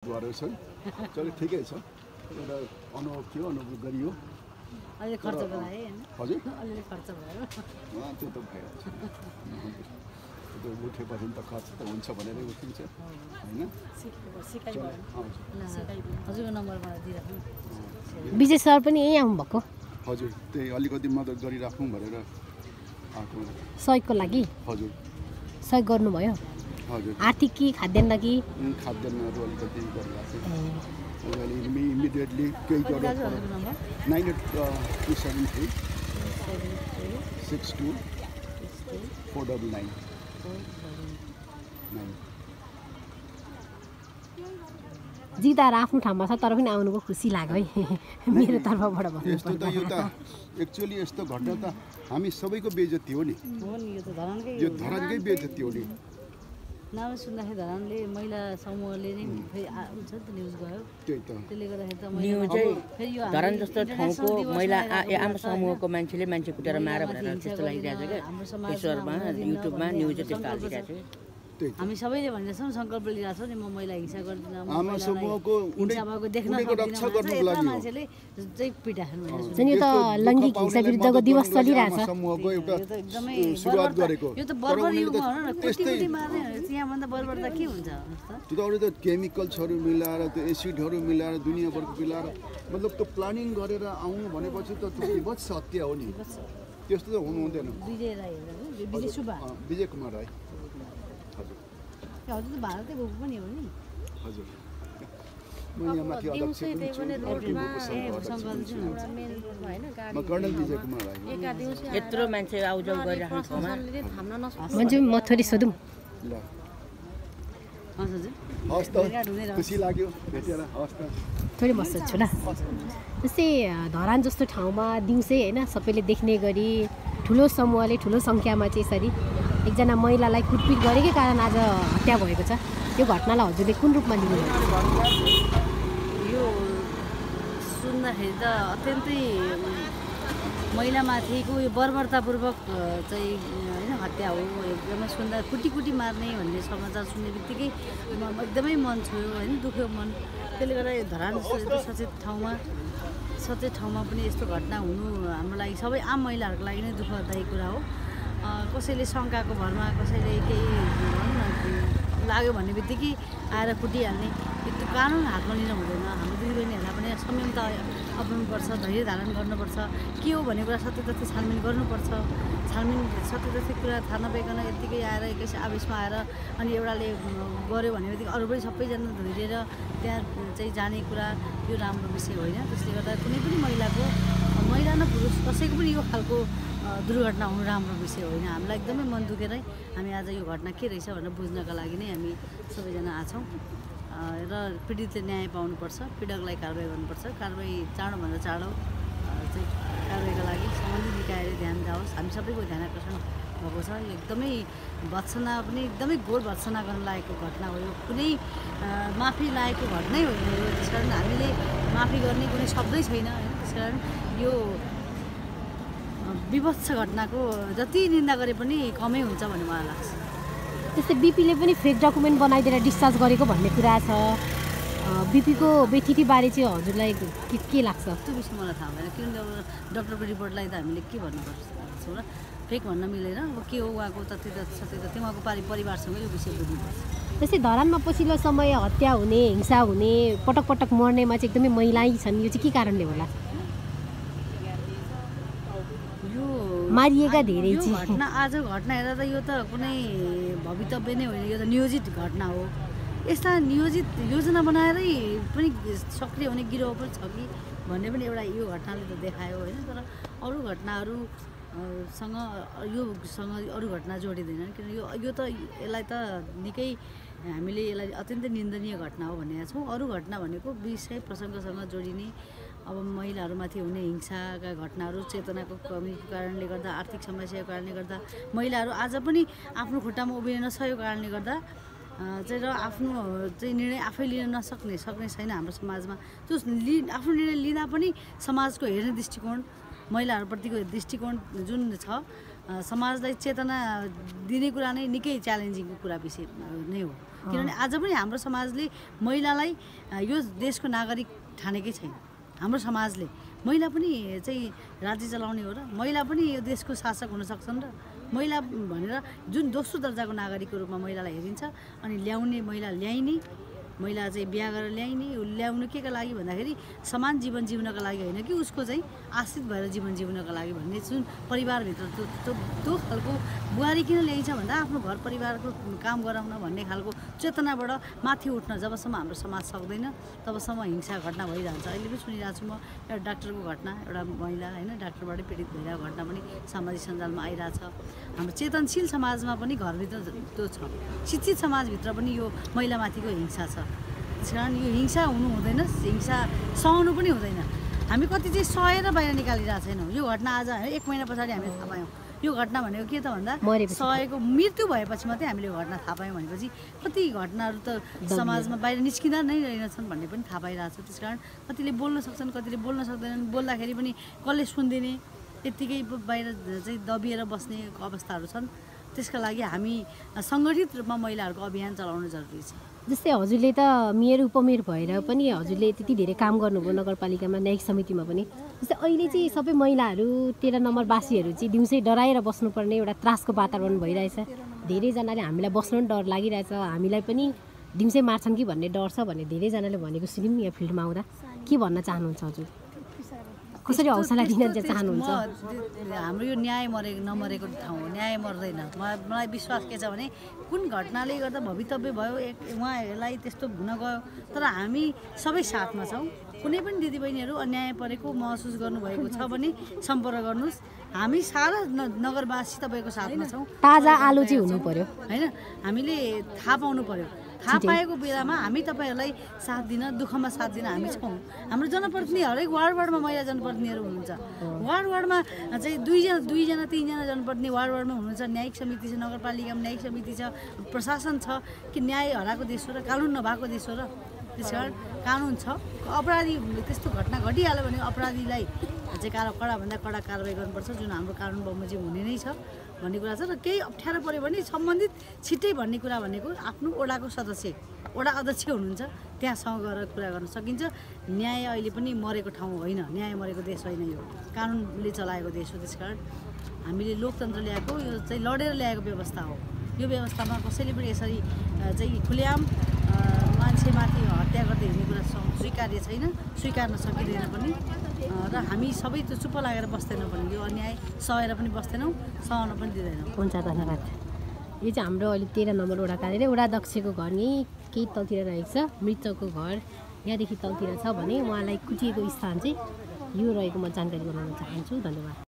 गरेको छ चलो ठिकै छ एउटा अनुभव थियो अनुभव गरियो। अहिले खर्च होइन? हजुर। अलिअलि खर्च भयो। त्यो त भइहाल्छ त्यो त उठेपछि त खर्च त हुन्छ भनेरै उठिन्छ होइन? सिकेको सिकाइ चलो, भयो हजुर हजुरको नम्बर मलाई दिइराख्नु विजय सर पनि यहीँ आउनुभएको? हजुर त्यही अलिकति मद्दत गरिराखौँ भनेर आएको। सहयोगको लागि? हजुर। सहयोग गर्नुभयो? हजुर आर्थिक कि खाद्यान्न कि खाद्यान्नहरू अलिकति इमिडिएटली केही number nine eight two seven three six two four double nine nine जिताएर आफ्नो ठाउँमा छ तर पनि आउनुको खुसी लाग्यो है। मेरो तर्फबाट यस्तो त यो भन्नु त एक्चुअली यस्तो घटना त हामी सबैको बेजती हो नि। हो नि यो त धरानकै यो धरानकै बेजती हो नि। नाम सुन्दाखेरि धरानले महिला समूहले नै फेरि आ- हुन्छ नि त न्युज गयो त्यसले गर्दाखेरि त न्युज धरान जस्तो ठाउँको महिला आम समूहको? मान्छेले मान्छे कुटेर मार भनेर त्यस्तो लागिरहेको छ क्या युट्युबमा न्युज त्यस्तो। हालिरहेको छ हामी सबैले भन्दैछौँ सङ्कल्प लिएको छौँ नि म महिला हिंसा गर्दिनँ हिंसा भएको देख्न हो। मान्छेले चाहिँ सुनेको। झन् यो त लैङ्गिक हिंसा विरुद्धको दिवस चलिरहेछ एकदमै गरेको। यो त बर्बर युगमा भनौँ न कुटी त्यस्तै। कुटी मार्ने यहाँभन्दा बर्बर त के हुन्छ त्यो त अरू त केमिकल्सहरू मिलाएर त्यो एसिडहरू मिलाएर दुनियाँभरको मिलाएर मतलब त्यो प्लानिङ गरेर आउनु भनेपछि त त्यो विभत्स हत्या हो नि। त्यस्तो त हुनु हुँदैन विजय कुमार राई। हजुर भारतै गएको पनि हो नि हजुर छु छु। यत्रो मान्छे आउजाउ गरिराख्ने म थोरै सोधौँ थोरै बस्छु ल जस्तै धरान जस्तो ठाउँमा दिउँसै होइन सबैले देख्ने गरी ठुलो समूहले ठुलो सङ्ख्यामा चाहिँ यसरी एकजना महिलालाई कुटपिट गरेकै कारण आज हत्या भएको छ। यो घटनालाई हजुरले कुन रूपमा लिनुभयो यो सुन्दाखेरि त अत्यन्तै महिलामाथिको यो बर्बरतापूर्वक चाहिँ होइन हत्या हो एकदमै सुन्दा कुटी कुटी मार्ने भन्ने समाचार सुन्ने बित्तिकै एकदमै मन छोयो होइन दुख्यो मन। त्यसले गर्दा यो धरान सचेत ठाउँमा सचेत ठाउँमा पनि यस्तो घटना हुनु हाम्रो लागि सबै आम महिलाहरूको लागि नै दुःखदायी कुरा हो। कसैले शङ्काको भरमा कसैले केही भनौँ न लाग्यो भन्ने बित्तिकै आएर कुटिहाल्ने। त्यो कानुन हातमा लिनु हुँदैन। हाम्रो दिदीबहिनीहरूलाई पनि संयमता अप्नाउनुपर्छ धैर्य धारण गर्नुपर्छ। के हो भन्ने कुरा सत्य तथ्य छानबिन गर्नुपर्छ। छानबिन सत्य तथ्य कुरा थाहा नपाइकन यत्तिकै आएर एकैछ आवेशमा आएर अनि एउटाले गऱ्यो भने बित्तिकै अरू पनि सबैजना धैर्य त्यहाँ चाहिँ जाने कुरा यो राम्रो विषय होइन। त्यसले गर्दा कुनै पनि महिलाको महिला न पुरुष कसैको पनि यो खालको दुर्घटना हुनु राम्रो विषय होइन। हामीलाई एकदमै मन दुखेरै हामी आज यो घटना के रहेछ भनेर बुझ्नका लागि नै हामी सबैजना आछौँ। र पीडितले न्याय पाउनुपर्छ पीडकलाई कारवाही गर्नुपर्छ। कारवाही चाँडोभन्दा चाँडो चाहिँ कारवाहीका लागि सम्बन्धित निकायले ध्यान जाओस्। हामी सबैको ध्यान आकर्षण भएको छ। एकदमै भत्सना पनि एकदमै घोर भत्सना गर्न लागेको घटना हो यो। कुनै माफी लागेको घटनै होइन यो। त्यस कारण हामीले माफी गर्ने कुनै शब्दै छैन होइन त्यस कारण यो विभत्स घटनाको जति निन्दा गरे पनि कमै हुन्छ भन्ने मलाई लाग्छ। त्यस्तै बिपीले पनि फेक डकुमेन्ट बनाइदिएर डिस्चार्ज गरेको भन्ने कुरा छ। बिपीको व्यथितिबारे चाहिँ हजुरलाई के के लाग्छ? त्यो विषय मलाई थाहा भएन किनभने अब डक्टरको रिपोर्टलाई त हामीले के भन्नु पर्छौँ र फेक भन्न मिलेन अब के हो उहाँको तथ्य तथ्य सत्य तथ्य उहाँको पारि परिवारसँग यो विषय बुझ्नुपर्छ। जस्तै धरानमा पछिल्लो समय हत्या हुने हिंसा हुने पटक पटक मर्नेमा चाहिँ एकदमै महिला छन् यो चाहिँ के कारणले होला? यो मारिएका धेरै घटना आज घटना हेर्दा त यो त कुनै भवितव्य नै होइन यो त नियोजित घटना हो। यस्ता नियोजित योजना बनाएरै पनि सक्रिय हुने गिरोह पनि छ कि भन्ने पनि एउटा यो घटनाले त देखायो होइन तर अरू घटनाहरू अ, सँग योसँग अरू घटना जोडिँदैन किन यो यो त यसलाई त निकै हामीले यसलाई अत्यन्तै निन्दनीय घटना हो भनेका छौँ। अरू घटना भनेको विषय प्रसङ्गसँग जोडिने अब महिलाहरूमाथि हुने हिंसाका घटनाहरू चेतनाको कमीको कारणले गर्दा आर्थिक समस्याको कारणले गर्दा महिलाहरू आज पनि आफ्नो खुट्टामा उभिन नसकेको कारणले गर्दा चाहिँ र आफ्नो चाहिँ निर्णय आफै लिन नसक्ने सक्ने छैन हाम्रो समाजमा। त्यो लि आफ्नो निर्णय लिँदा पनि समाजको हेर्ने दृष्टिकोण महिलाहरूप्रतिको दृष्टिकोण जुन छ समाजलाई चेतना दिने कुरा नै निकै च्यालेन्जिङको कुरा विषय नै हो। किनभने आज पनि हाम्रो समाजले महिलालाई यो देशको नागरिक ठानेकै छैन। हाम्रो समाजले महिला पनि चाहिँ राज्य चलाउने हो र महिला पनि यो देशको शासक हुन सक्छन् र महिला भनेर जुन दोस्रो दर्जाको नागरिकको रूपमा महिलालाई हेरिन्छ अनि ल्याउने महिला ल्याइने महिला चाहिँ बिहा गरेर ल्याइने ल्याउनु के का लागि भन्दाखेरि समान जीवन जिउनका लागि होइन कि उसको चाहिँ आश्रित भएर जीवन जिउनका लागि भन्ने जुन परिवारभित्र त्यो त्यो खालको बुहारी किन ल्याइन्छ भन्दा आफ्नो घर परिवारको काम गराउन भन्ने खालको चेतनाबाट माथि उठ्न जबसम्म हाम्रो समाज सक्दैन तबसम्म हिंसा घटना भइरहन्छ। अहिले पनि सुनिरहेको छु म एउटा डाक्टरको घटना एउटा महिला होइन डाक्टरबाटै पीडित भइरहेको घटना पनि सामाजिक सञ्जालमा आइरहेछ। हाम्रो चेतनशील समाजमा पनि घरभित्र त्यो छ। शिक्षित समाजभित्र पनि यो महिलामाथिको हिंसा छ। कारण यो हिंसा हुनु हुँदैन हिंसा सहनु पनि हुँदैन। हामी कति चाहिँ सहेर बाहिर निकालिरहेको छैनौँ। यो घटना आज एक महिना पछाडि हामीले थाहा पायौँ। यो घटना भनेको के त भन्दा। सहेको मृत्यु भएपछि मात्रै हामीले यो घटना थाहा पायौँ भनेपछि कति घटनाहरू त समाजमा बाहिर निस्किँदा नै रहेनछन् भन्ने पनि थाहा पाइरहेको छ त्यस कारण कतिले बोल्न सक्छन् कतिले बोल्न सक्दैनन्। बोल्दाखेरि पनि कसले सुनिदिने? त्यत्तिकै बाहिर चाहिँ दबिएर बस्ने अवस्थाहरू छन्। त्यसका लागि हामी सङ्गठित रूपमा महिलाहरूको अभियान चलाउनु जरुरी छ। जस्तै हजुरले त मेयर उपमेयर भएर पनि हजुरले त्यति धेरै काम गर्नुभयो नगरपालिकामा न्यायिक समितिमा पनि। जस्तै अहिले चाहिँ सबै महिलाहरू तेह्र नम्बरवासीहरू चाहिँ दिउँसै डराएर बस्नुपर्ने एउटा त्रासको वातावरण भइरहेछ। धेरैजनाले हामीलाई बस्नु पनि डर लागिरहेछ। हामीलाई पनि दिउँसै मार्छन् कि भन्ने डर छ भन्ने धेरैजनाले भनेको सुन्यौँ यहाँ फिल्डमा आउँदा। के भन्न चाहनुहुन्छ हजुर? कसरी हौसला दिन चाहिँ चाहनुहुन्छ? हाम्रो यो न्याय मरे नमरेको ठाउँ हो न्याय मर्दैन। म- मलाई विश्वास के छ भने कुन घटनाले गर्दा भवितव्य भयो एक उहाँहरूलाई त्यस्तो हुन गयो तर हामी सबै साथमा छौँ। कुनै पनि दिदीबहिनीहरू अन्याय परेको महसुस गर्नुभएको छ भने सम्पर्क गर्नुहोस्। हामी सारा न- नगरवासी तपाईँको साथमा छौँ। ताजा आलु चाहिँ हुनु पर्यो। होइन। हामीले थाहा पाउनु पर्यो। थाहा पाएको बेलामा हामी तपाईँहरूलाई साथ दिन दुःखमा साथ दिन हामी छौँ। हाम्रो जनप्रतिनिधि हरेक वार्ड वार्डमा महिला जनप्रतिनिधिहरू हुनुहुन्छ। वार्ड वार्डमा चाहिँ दुईजना दुईजना तिनजना जनप्रतिनिधि वार्ड वार्डमा हुनुहुन्छ। न्यायिक समिति छ नगरपालिकामा न्यायिक समिति छ प्रशासन छ कि न्याय हराएको देश हो र कानुन नभएको देश हो र? त्यस कारण कानुन छ। अपराधी त्यस्तो घटना घटिहाल्यो भने अपराधीलाई चाहिँ कडा कडाभन्दा कडा कारवाही गर्नुपर्छ जुन हाम्रो कानुन बमोजिम हुने नै छ भन्ने कुरा छ र केही अप्ठ्यारो पऱ्यो भने सम्बन्धित छिट्टै भन्ने कुरा भनेको आफ्नो ओडाको सदस्य ओडा अध्यक्ष हुनुहुन्छ त्यहाँसँग गएर कुरा गर्न सकिन्छ। न्याय अहिले पनि मरेको ठाउँ होइन न्याय मरेको देश होइन यो। कानुनले चलाएको देश हो त्यस कारण हामीले लोकतन्त्र ल्याएको यो चाहिँ लडेर ल्याएको व्यवस्था हो। यो व्यवस्थामा कसैले पनि यसरी चाहिँ खुलेआम मान्छेमाथि हत्या गर्दै हिँड्ने कुरा स्वीकार्य छैन स्वीकार्न सकिँदैन पनि। र हामी सबै त्यो चुप्प लागेर बस्दैनौँ पनि यो अन्याय सहेर पनि बस्दैनौँ सहन पनि दिँदैनौँ। हुन्छ धन्यवाद। यो चाहिँ हाम्रो अहिले तेह्र नम्बर वडा कार्यालय वडा अध्यक्षको घर यहीँ केही तलतिर रहेको छ मृतकको घर। यहाँदेखि तलतिर छ भने उहाँलाई कुटिएको स्थान चाहिँ यो रहेको म जानकारी गराउन चाहन्छु। धन्यवाद।